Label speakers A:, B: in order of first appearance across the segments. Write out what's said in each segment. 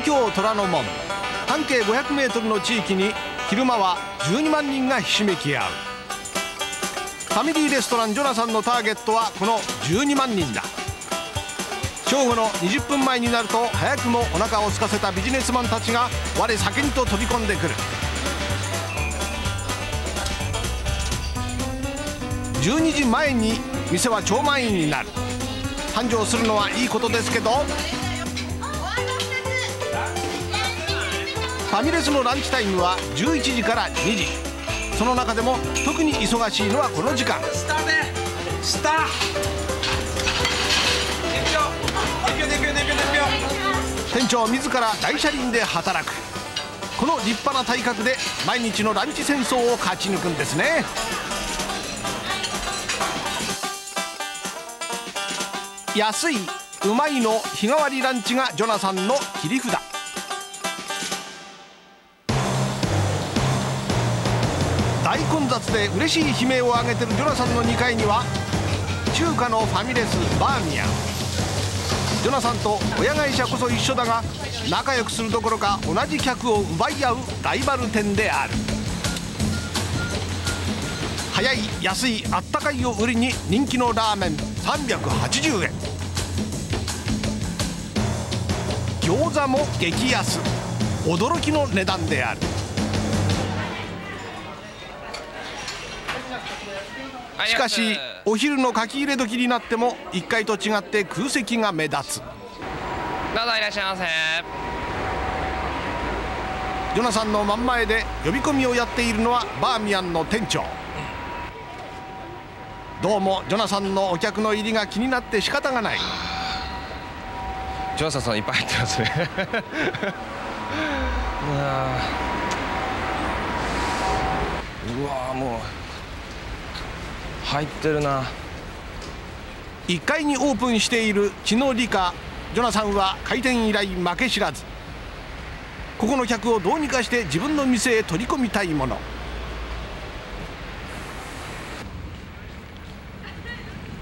A: 東京虎ノ門。半径 500m の地域に昼間は12万人がひしめき合う。ファミリーレストランジョナサンのターゲットはこの12万人だ。正午の20分前になると早くもお腹を空かせたビジネスマンたちが我先にと飛び込んでくる。12時前に店は超満員になる。繁盛するのはいいことですけどファミレスのランチタイムは11時から2時。その中でも特に忙しいのはこの時間。店長自ら大車輪で働く。この立派な体格で毎日のランチ戦争を勝ち抜くんですね。安いうまいの日替わりランチがジョナサンの切り札雑で嬉しい悲鳴を上げてるジョナサンの2階には中華のファミレスバーミヤン。ジョナサンと親会社こそ一緒だが仲良くするどころか同じ客を奪い合うライバル店である。早い安いあったかいを売りに人気のラーメン380円。餃子も激安。驚きの値段である。しかしお昼の書き入れ時になっても1階と違って空席が目立つ。ど
B: うぞいらっしゃいませ。
A: ジョナサンの真ん前で呼び込みをやっているのはバーミヤンの店長。どうもジョナサンのお客の入りが気になって仕方がない。
B: ジョナサンさんいっぱい入ってますね。うわもう入ってるな。
A: 1階にオープンしている血の理科。ジョナサンは開店以来負け知らず。ここの客をどうにかして自分の店へ取り込みたいもの。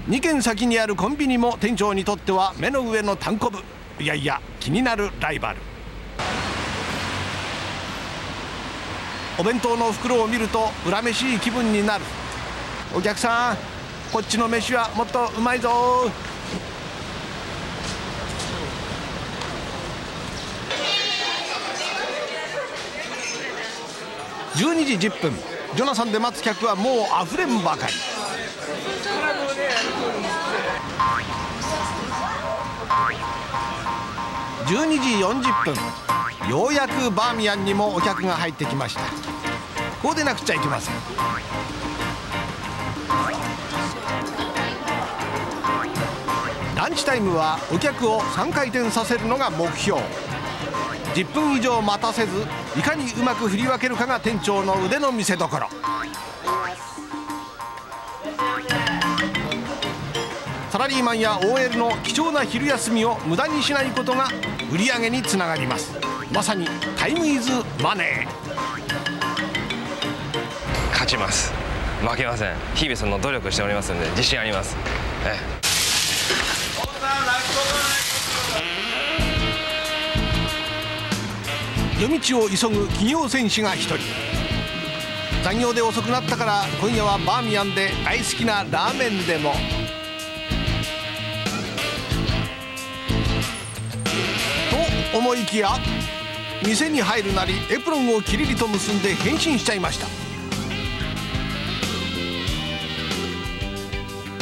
A: 2軒先にあるコンビニも店長にとっては目の上の単こぶいやいや気になるライバル。お弁当の袋を見ると恨めしい気分になる。お客さんこっちの飯はもっとうまいぞ。12時10分。ジョナサンで待つ客はもうあふれんばかり。12時40分。ようやくバーミヤンにもお客が入ってきました。こうでなくちゃいけません。ンチタイムはお客を3回転させるのが目標。10分以上待たせずいかにうまく振り分けるかが店長の腕の見せ所。サラリーマンや OL の貴重な昼休みを無駄にしないことが売り上げにつながります。まさにタイムイズマネー。
B: 勝ちます。負けません。日々その努力しておりますので自信あります。え。
A: 夜道を急ぐ企業戦士が一人。残業で遅くなったから今夜はバーミヤンで大好きなラーメンでも。と思いきや店に入るなりエプロンをキリリと結んで変身しちゃいました。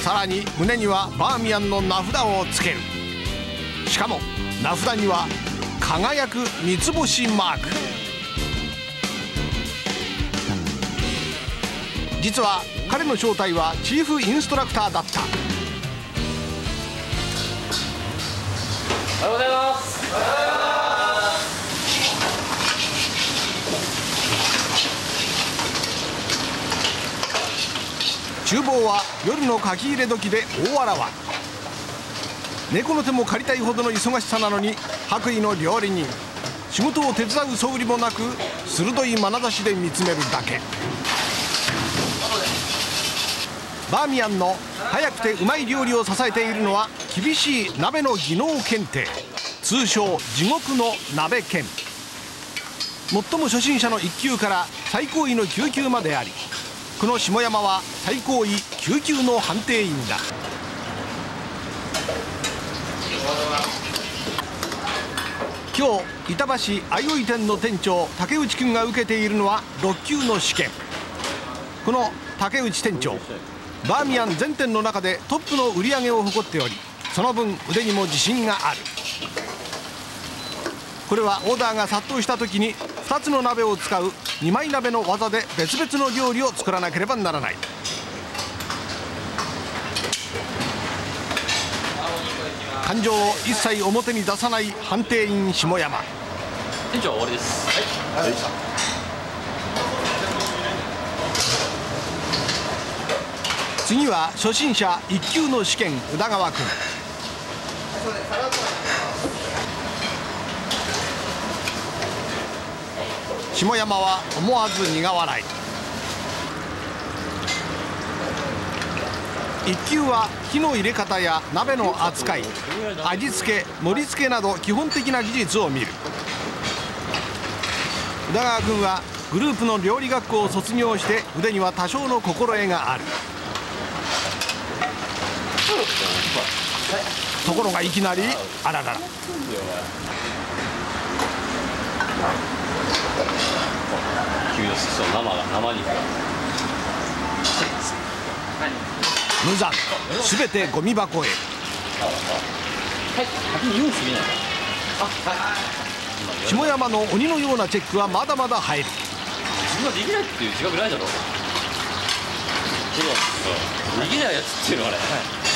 A: さらに胸にはバーミヤンの名札をつける。しかも名札には輝く三つ星マーク。実は彼の正体はチーフインストラクターだった。
B: おはようございます
A: 厨房は夜の書き入れ時で大あらわ。猫の手も借りたいほどの忙しさなのに白衣の料理人。仕事を手伝う素振りもなく鋭い眼差しで見つめるだけ。バーミヤンの早くてうまい料理を支えているのは厳しい鍋の技能検定。通称地獄の鍋剣最も初心者の1級から最高位の9級までありこの下山は最高位9級の判定員だ。今日板橋相生店の店長竹内君が受けているのは6級の試験。この竹内店長バーミヤン全店の中でトップの売り上げを誇っておりその分腕にも自信がある。これはオーダーが殺到した時に2つの鍋を使う2枚鍋の技で別々の料理を作らなければならない。感情を一切表に出さない判定員下山。
C: 店長終わりです。はい、はい
A: 次は初心者1級の試験宇田川君。下山は思わず苦笑い1級は火の入れ方や鍋の扱い味付け盛り付けなど基本的な技術を見る。宇田川君はグループの料理学校を卒業して腕には多少の心得がある。ところがいきなりあららら。
C: 生が生肉。が
A: 無残。すべてゴミ箱へ。下山の鬼のようなチェックはまだまだ入る。
C: 自分はできないっていう自覚ないだろ。そうできないやつっていうのはね、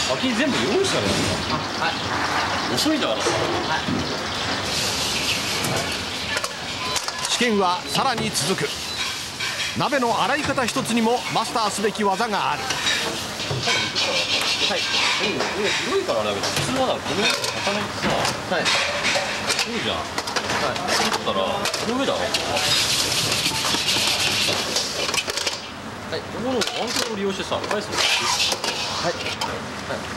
C: 先に全部用意したらはい、遅いんだからさ、はい、
A: 試験はさらに続く。鍋の洗い方一つにもマスターすべき技がある
C: はい。広いからだけど普通はだこれ重ねてさはいそうじゃんはいそうったらこの上だろはいここのワントを利用してさ返すのはい、はい、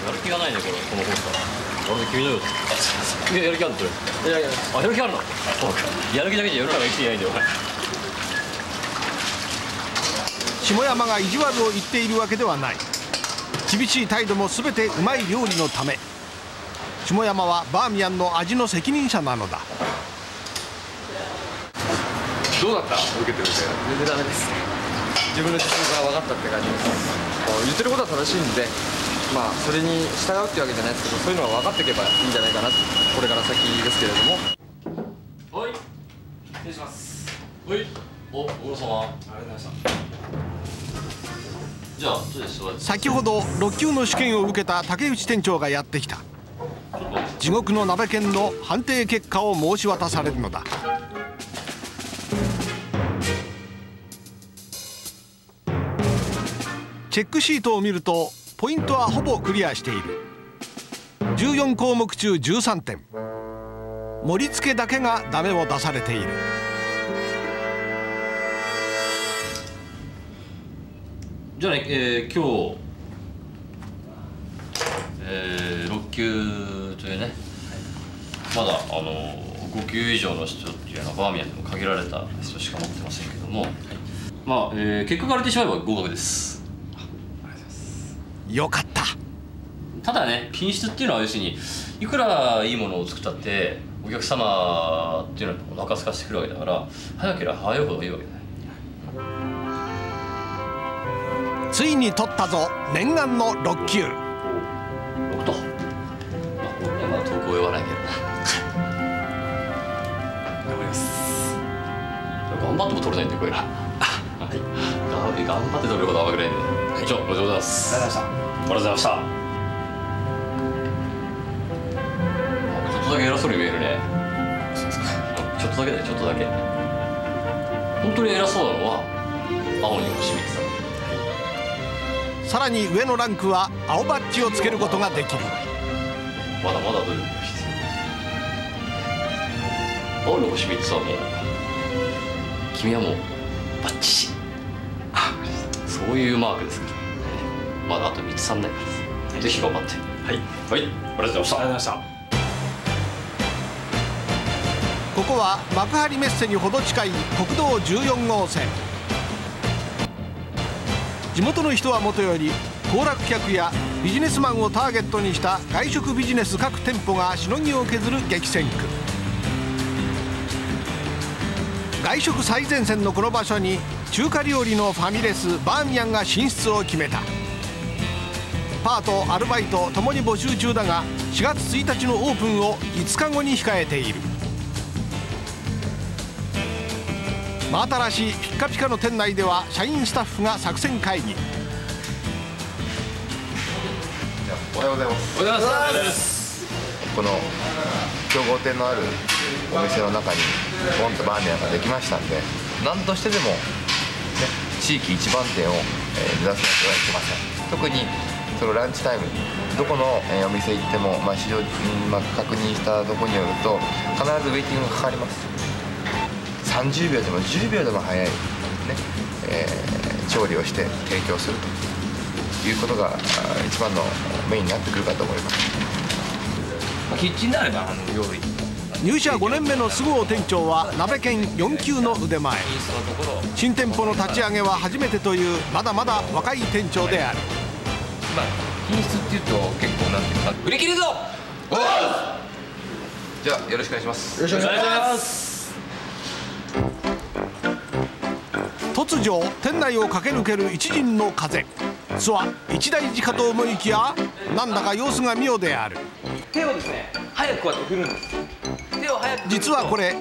C: やる気がないねこれこのコースは俺君のようやる気あるのこれやる気あやる気あるのやる気だけじゃ世の中生きていないんだよ
A: 下山が意地悪を言っているわけではない。厳しい態度も全てうまい料理のため。下山はバーミヤンの味の責任者なのだ。
D: どうだった？受けてみて。
B: 全然ダメです。自分の自信が分かったって感じです。言ってることは正しいんでまあそれに従うっていうわけじゃないですけどそういうのが分かっていけばいいんじゃないかなこれから先ですけれども。
C: はい。失礼します。はい。おご苦労様。ありがとうございました
A: 先ほど6級の試験を受けた竹内店長がやってきた。地獄の鍋犬の判定結果を申し渡されるのだ。チェックシートを見るとポイントはほぼクリアしている。14項目中13点。盛り付けだけがダメを出されている。
C: じゃあね、えー、今日、えー、6級というね、まだあの5級以上の人っていうのはバーミヤンでも限られた人しか持ってませんけども、まあ、えー、結果が出てしまえば合格です。
A: よかった。
C: ただね品質っていうのは要するにいくらいいものを作ったってお客様っていうのはお腹空かしてくるわけだから早ければ早いほどいいわけだ
A: ついに取ったぞ。念願の6級。6
C: とまあまだ遠く及ばないけどな頑張ります。頑張っても取れないんでこれはい。頑張って取れることは分からないんで、はい、以上ごちそうさまです。ありがとうございました。ちょっとだけ偉そうに見えるね。ちょっとだけだよちょっとだけ。本当に偉そうなのは青に星光さん
A: さらに上のランクは青バッジをつけることができる。
C: まだまだ努力が必要青の星3つはもう君はもうバッチリそういうマークですからまだあと3つ3年です。ぜひ頑張って。はい、はい、ありがとうございました。
A: ここは幕張メッセにほど近い国道14号線地元の人はもとより行楽客やビジネスマンをターゲットにした外食ビジネス各店舗がしのぎを削る激戦区。外食最前線のこの場所に中華料理のファミレスバーミヤンが進出を決めた。パートアルバイトともに募集中だが4月1日のオープンを5日後に控えている。真新しいピッカピカの店内では社員スタッフが作戦会議。
E: おはようございます。
C: おはようございます
E: この競合店のあるお店の中にポンとバーミヤンができましたんで何としてでも、ね、地域一番店を、目指さなければいけません。特にそのランチタイムどこの、お店行っても、まあ、市場、まあ、確認したところによると必ずウェイティングがかかります。30秒でも10秒でも早い、ねえー調理をして提供するということが一番のメインになってくるかと思います。
C: キッチンであればあの料理。
A: 入社5年目の菅生店長は鍋犬4級の腕前。新店舗の立ち上げは初めてというまだまだ若い店長である。
F: まあ品質っていうと結構なんていうか売り切るぞ!
E: じゃあよろしくお願いします。
C: お願いします
A: 突如店内を駆け抜ける一陣の風。巣は一大事かと思いきやなんだか様子が妙である。
F: 手をですね早くこうやって振るんです。
A: 実はこれ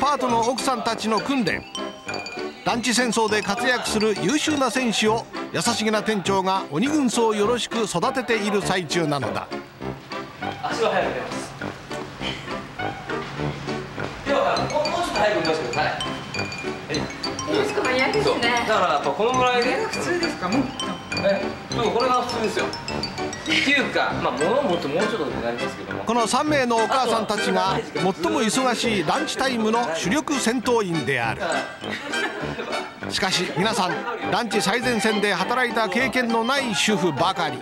A: パートの奥さんたちの訓練。ランチ戦争で活躍する優秀な選手を優しげな店長が鬼軍曹をよろしく育てている最中なのだ。
F: 足は早く出ます。手はもうもうちょっと早く振りしてください
G: しかも嫌です
F: そう。
G: ね
F: だからやっぱこのぐらいで。普通ですか？もう。えそうこれが普通ですよ。っていうかまあ物を持ってもうちょっとになりますけども。
A: この3名のお母さんたちが最も忙しいランチタイムの主力戦闘員である。しかし皆さんランチ最前線で働いた経験のない主婦ばかり。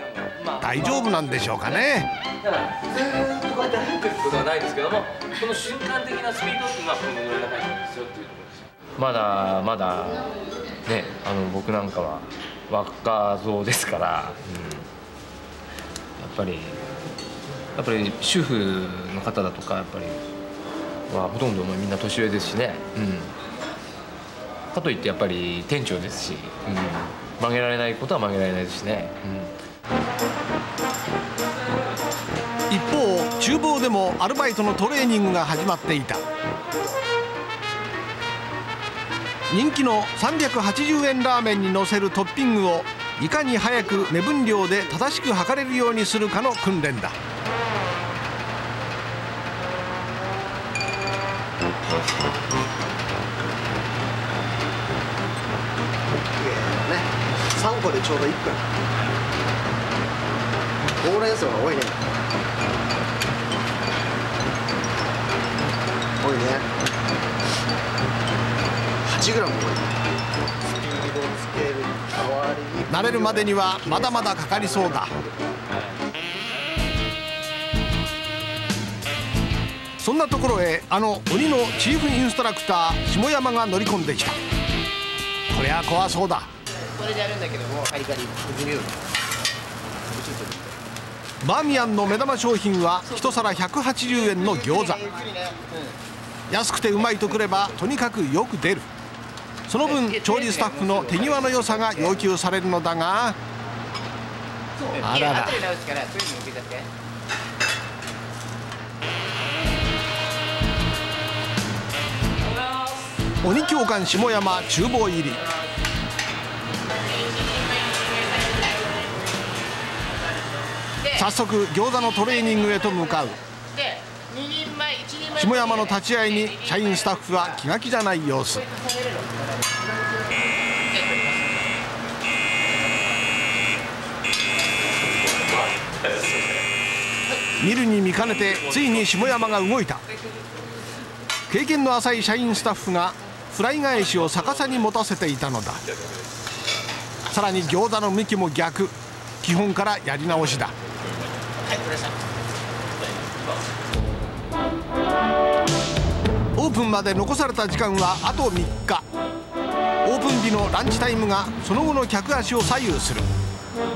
A: 大丈夫なんでしょうかね。
F: だからずーっとこうやって早くいくことはないですけどもこの瞬間的なスピードっていうのはこのぐらいが速いんですよっていうところですよまだまだねあの僕なんかは若造ですから、うん、やっぱりやっぱり主婦の方だとかやっぱりはほとんどみんな年上ですしね、うん、かといってやっぱり店長ですし、うん、曲げられないことは曲げられないですしね、うん。
A: 一方厨房でもアルバイトのトレーニングが始まっていた。人気の380円ラーメンにのせるトッピングをいかに早く目分量で正しく測れるようにするかの訓練だ。
H: ね。3個でちょうど1分。ほうれん草が多いね。多いね。8g 多いスピードつける代わりに
A: 慣れるまでにはまだまだかかりそうだ。そんなところへあの鬼のチーフインストラクター下山が乗り込んできた。こりゃ怖そうだ。
H: これでやるんだけどもカリカリ崩れる
A: バーミヤンの目玉商品は一皿180円の餃子。安くてうまいとくればとにかくよく出る。その分調理スタッフの手際の良さが要求されるのだが。あらら。鬼教官下山厨房入り。早速餃子のトレーニングへと向かう。
H: で2人前1人前
A: 下山の立ち会いに社員スタッフは気が気じゃない様子。見るに見かねてついに下山が動いた。経験の浅い社員スタッフがフライ返しを逆さに持たせていたのだ。さらに餃子の向きも逆。基本からやり直しだ。オーププンまで残された時間はあと3日。オープン日のランチタイムがその後の客足を左右する。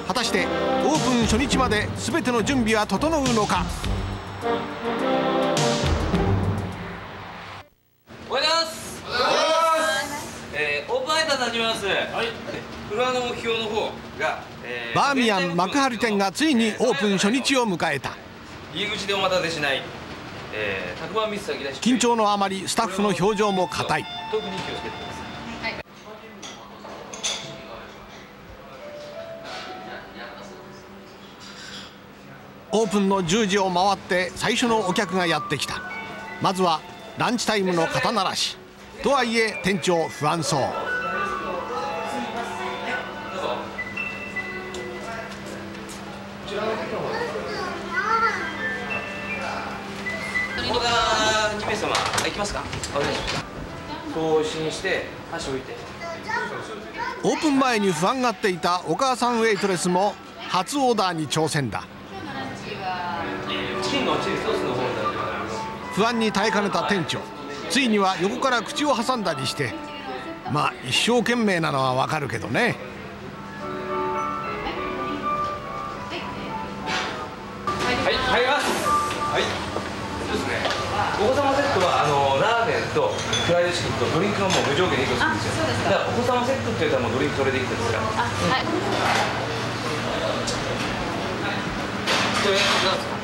A: 果たしてオープン初日まで全ての準備は整うのか。
F: おはようございます。えー、オープンアイター始めます。はい。フロアの目標の方が、え
A: バーミヤン幕張店がついにオープン初日を迎えた。
F: 入り口でお待たせしないえー、
A: 緊張のあまりスタッフの表情も硬い。
F: 特に気をつけてください
A: オープンの10時を回って最初のお客がやってきた。まずはランチタイムの肩慣らし。とはいえ店長不安そう。
F: ここが2名様あ行きますかお願いします送信して箸置いて。
A: オープン前に不安がっていたお母さんウェイトレスも初オーダーに挑戦だ。不安に耐えかねた店長。ついには横から口を挟んだりして。まあ一生懸命なのはわかるけどね
F: とドリンクがもう無条件で1個つくんですよ。だからお子様セットって言ったらもうドリンクそれで1個ですから。
I: あ、はい。
F: これなんですか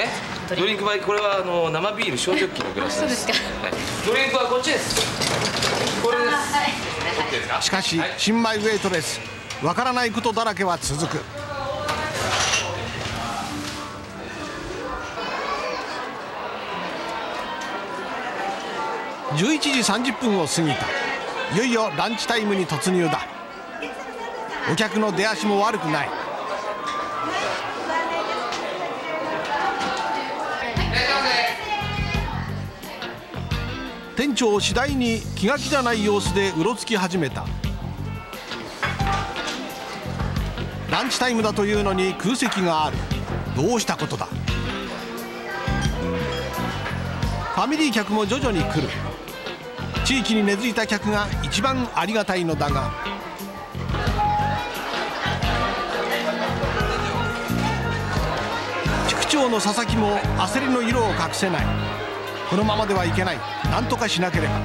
F: えドリンクバイこれはあの生ビール小ジョッキのグラスです。
I: そうです
F: はい、ドリンクはこっちです。これです。
I: はい。
F: すか？
A: しかし新米ウェイトレス。わからないことだらけは続く11時30分を過ぎた。いよいよランチタイムに突入だ。お客の出足も悪くない。店長次第に気が気じゃない様子でうろつき始めた。ランチタイムだというのに空席がある。どうしたことだ。ファミリー客も徐々に来る。地域に根付いた客が一番ありがたいのだが。塾長の佐々木も焦りの色を隠せない。このままではいけない。何とかしなければ。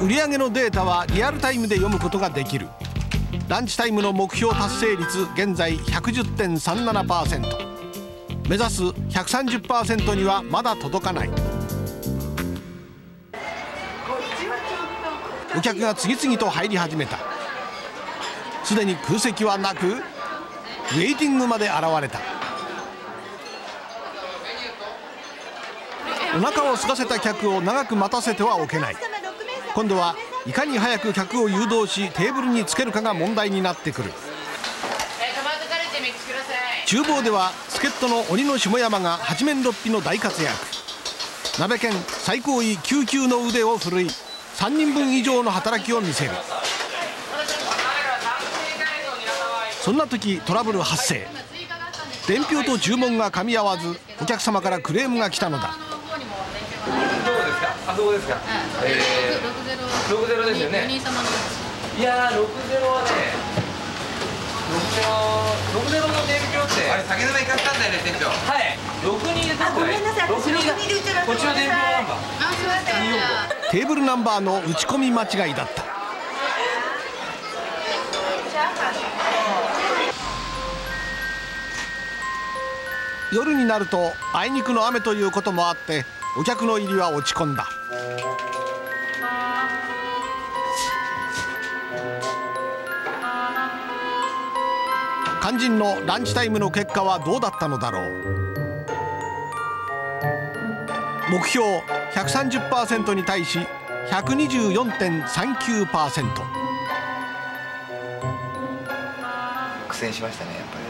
A: 売上のデータはリアルタイムで読むことができる。ランチタイムの目標達成率現在110.37%目指す130%にはまだ届かない。お客が次々と入り始めた。すでに空席はなくウェイティングまで現れた。お腹を空かせた客を長く待たせてはおけない。今度はいかに早く客を誘導しテーブルにつけるかが問題になってくる。厨房では助っ人の鬼の下山が八面六臂の大活躍。鍋犬最高位救急の腕を振るい3人分以上の働きを見せる。そんな時トラブル発生。伝票と注文が噛み合わずお客様からクレームが来たのだ。
F: どこですか？あそこですか、えー、60ですよね。いやー60はね60 60の伝票って。
E: あれ酒飲み買ったんだよね店長。
F: はい62でごめんなさい62がこちの伝票ナンバー
A: テーブルナンバーの打ち込み間違いだった夜になるとあいにくの雨ということもあってお客の入りは落ち込んだ肝心のランチタイムの結果はどうだったのだろう目標130%に対し124.39%
E: 苦戦しましたねやっぱり。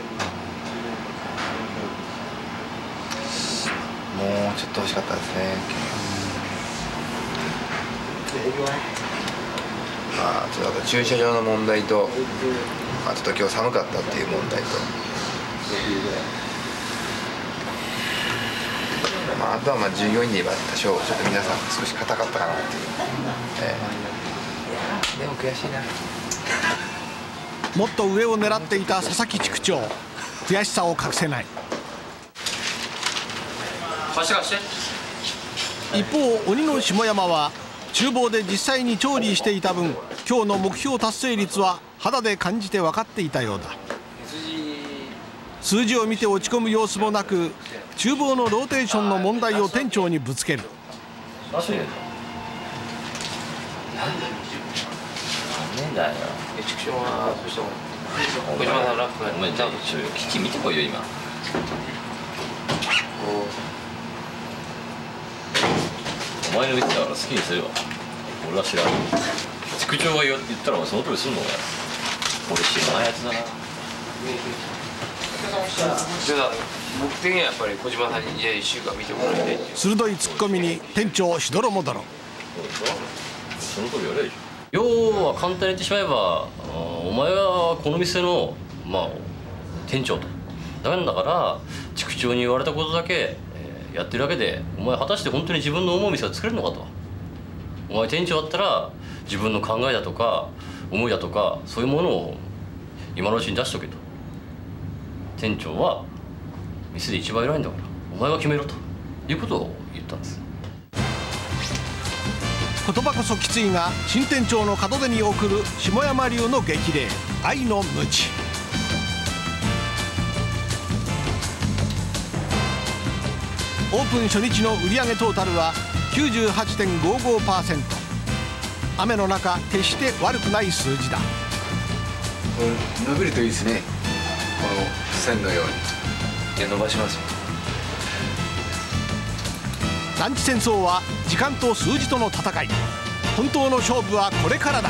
E: もうちょっと欲しかったですねまあちょっとあと駐車場の問題と、まあ、ちょっと今日寒かったっていう問題と。あ、とはまあ従業員で言えば多少ちょっと皆さん少し硬かったかなっていう、えーでも悔しいな。
A: もっと上を狙っていた佐々木地区長。悔しさを隠せない。
C: 貸して貸して
A: 一方鬼の下山は厨房で実際に調理していた分今日の目標達成率は肌で感じて分かっていたようだ。数字を見て落ち込む様子もなく厨房のローテーションの問題を店長にぶつける。
C: 貸してなんだよ。
F: 畜生はそして小島さんラップが
C: お前じゃあちょ機器見てこいよ今。お前の店だから好きにすれば俺は知らん。地区長が言ったらその通りすんのかよ。俺知らないやつだな
F: 僕的にはやっぱり小島さんにじゃあ1週間見てもらいたい
A: 鋭いツッコミに店長しどろもどろ。
C: その通りやればいいじゃん要は簡単に言ってしまえばお前はこの店のまあ店長と。ダメなんだから地区長に言われたことだけ、えーやってるだけでお前果たして本当に自分の思う店が作れるのかと。お前店長だったら自分の考えだとか思いだとかそういうものを今のうちに出しとけと店長は店で一番偉いんだからお前が決めろということを言ったんです。
A: 言葉こそきついが新店長の門出に送る下山流の激励愛の無知。オープン初日の売上トータルは98.55%雨の中決して悪くない数字だ。
E: 伸びるといいですね。この線のように
F: 伸ばしますよ
A: ランチ戦争は時間と数字との戦い。本当の勝負はこれからだ。